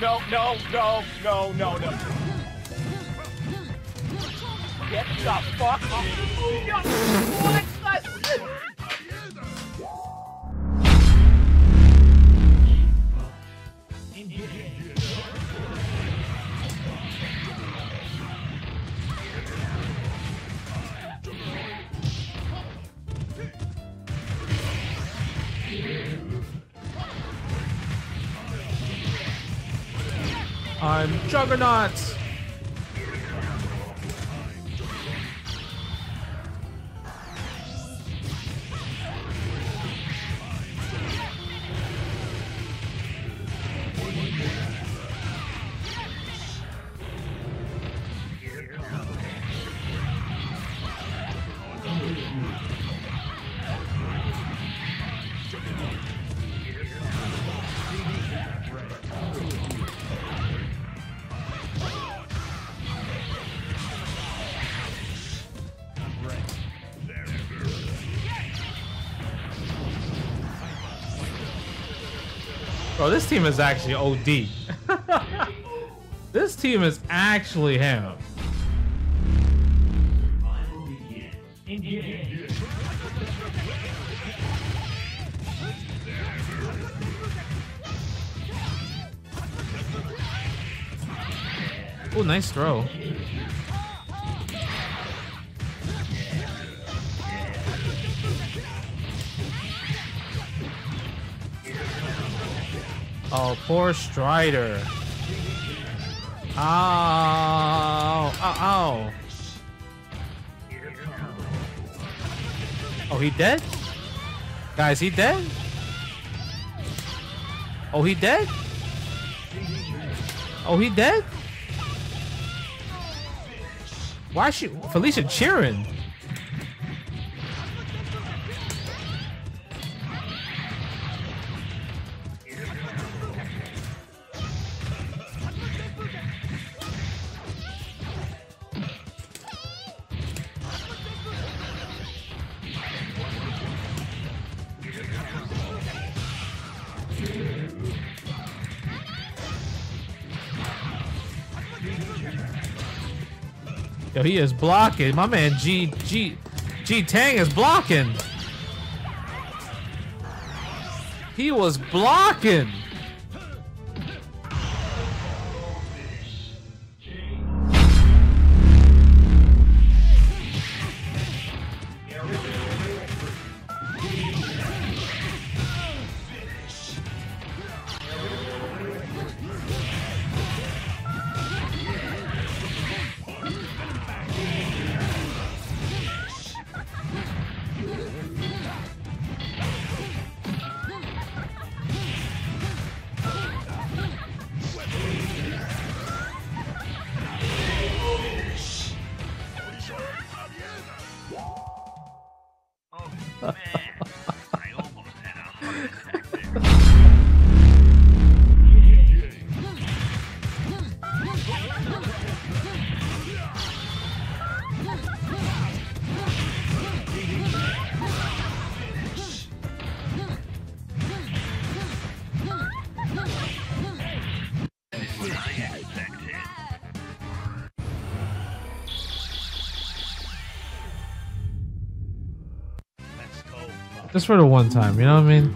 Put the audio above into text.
no, no, no, no, no. No. Get the fuck off. What? I'm Juggernaut. Bro, this team is actually OD. this team is actually him. Oh, nice throw. Oh, poor Strider. Ow. Ow, ow. Oh, he dead? Guys, he dead? Oh, he dead? Oh, he dead? Why she Felicia cheering? Yo, he is blocking. My man G G G Tang is blocking. He was blocking. man. Just for the one time, you know what I mean?